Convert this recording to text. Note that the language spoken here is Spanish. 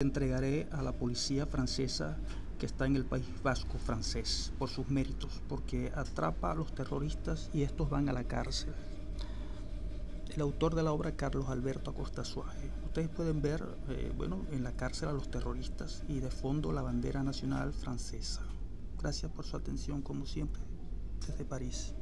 entregaré a la policía francesa que está en el País Vasco francés por sus méritos, porque atrapa a los terroristas y estos van a la cárcel. El autor de la obra Carlos Alberto Acosta Suárez. Ustedes pueden ver, eh, bueno, en la cárcel a los terroristas y de fondo la bandera nacional francesa. Gracias por su atención, como siempre, desde París.